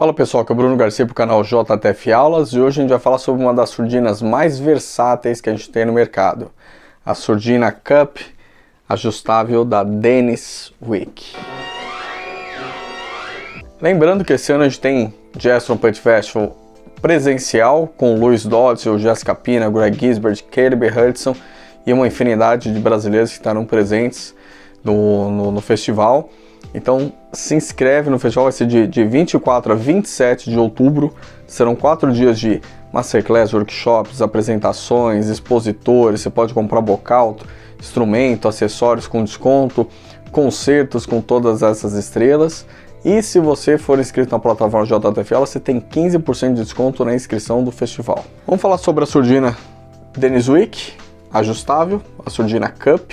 Fala pessoal, aqui é o Bruno Garcia para o canal JTF Aulas e hoje a gente vai falar sobre uma das surdinas mais versáteis que a gente tem no mercado, a surdina Cup ajustável da Dennis Wick. Lembrando que esse ano a gente tem Jazz Trumpet Festival presencial com Luiz Dodson, Jessica Pina, Greg Gisbert, Caleb Hudson e uma infinidade de brasileiros que estarão presentes no, no, no festival. Então se inscreve no festival, vai ser de, de 24 a 27 de outubro. Serão quatro dias de masterclass, workshops, apresentações, expositores. Você pode comprar bocal, instrumento, acessórios com desconto, concertos com todas essas estrelas. E se você for inscrito na plataforma JTFL, você tem 15% de desconto na inscrição do festival. Vamos falar sobre a surdina Dennis Wick, ajustável, a surdina Cup,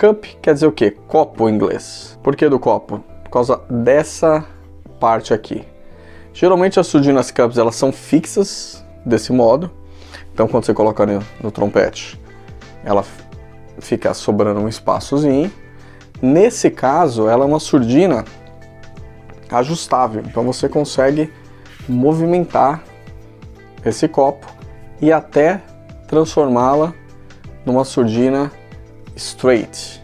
Cup quer dizer o que? Copo em inglês. Por que do copo? Por causa dessa parte aqui. Geralmente as surdinas cups elas são fixas desse modo. Então quando você coloca no, no trompete, ela fica sobrando um espaçozinho. Nesse caso, ela é uma surdina ajustável. Então você consegue movimentar esse copo e até transformá-la numa surdina straight.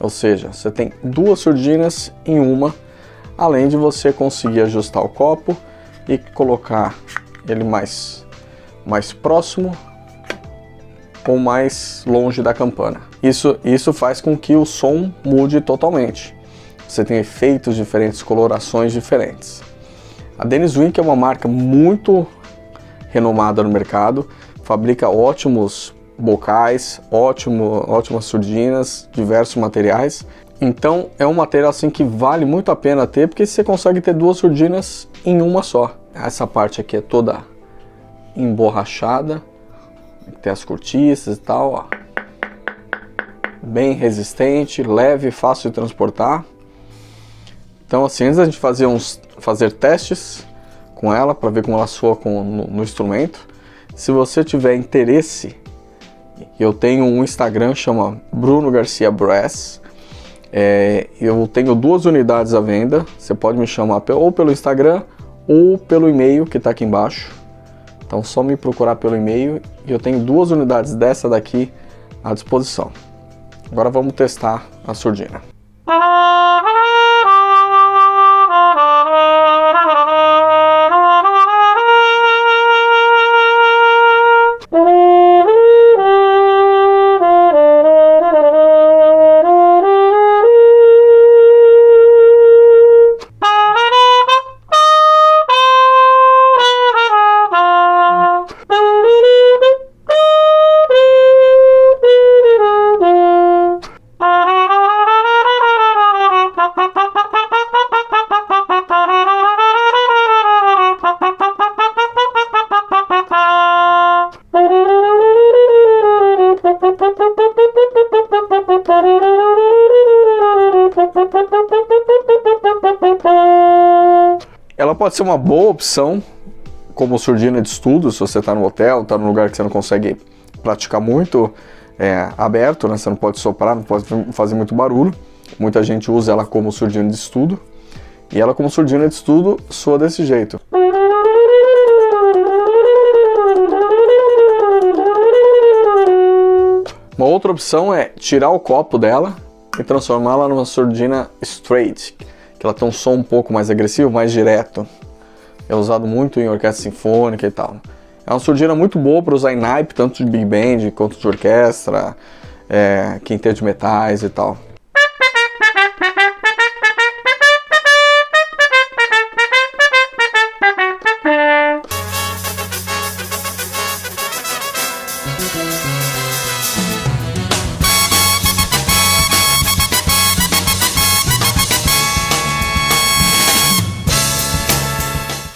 Ou seja, você tem duas surdinas em uma, além de você conseguir ajustar o copo e colocar ele mais, mais próximo ou mais longe da campana. Isso, isso faz com que o som mude totalmente. Você tem efeitos diferentes, colorações diferentes. A Dennis Wink é uma marca muito renomada no mercado, fabrica ótimos bocais, ótimo, ótimas surdinas, diversos materiais. Então é um material assim que vale muito a pena ter, porque você consegue ter duas surdinas em uma só. Essa parte aqui é toda emborrachada, tem as cortiças e tal, ó. Bem resistente, leve, fácil de transportar. Então assim, antes da gente fazer uns fazer testes com ela para ver como ela soa com, no, no instrumento, se você tiver interesse eu tenho um Instagram chama Bruno Garcia Brass. É, eu tenho duas unidades à venda. Você pode me chamar ou pelo Instagram ou pelo e-mail que está aqui embaixo. Então só me procurar pelo e-mail e eu tenho duas unidades dessa daqui à disposição. Agora vamos testar a surdina. Ela pode ser uma boa opção como surdina de estudo, se você está no hotel, está num lugar que você não consegue praticar muito é, aberto, né? você não pode soprar, não pode fazer muito barulho. Muita gente usa ela como surdina de estudo. E ela como surdina de estudo soa desse jeito. Uma outra opção é tirar o copo dela e transformá-la numa surdina straight, que ela tem um som um pouco mais agressivo, mais direto. É usado muito em orquestra sinfônica e tal. É uma surdina muito boa para usar em naipe, tanto de big band quanto de orquestra, é, quinteto de metais e tal.